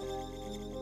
Música